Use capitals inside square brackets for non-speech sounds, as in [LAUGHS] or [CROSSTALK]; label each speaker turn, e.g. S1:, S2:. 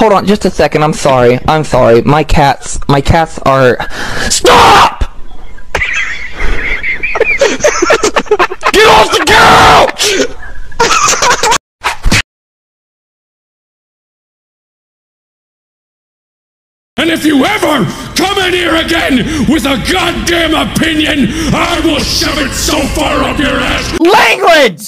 S1: Hold on, just a second. I'm sorry. I'm sorry. My cats, my cats are. Stop! [LAUGHS] Get off the couch!
S2: And if you ever come in here again with a goddamn opinion, I will shove it so far up your ass
S3: Language!